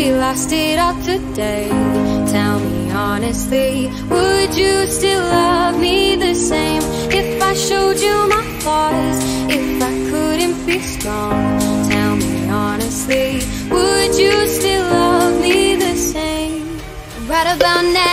We lost it all today. Tell me honestly, would you still love me the same if I showed you my flaws? If I couldn't be strong, tell me honestly, would you still love me the same? Right about now.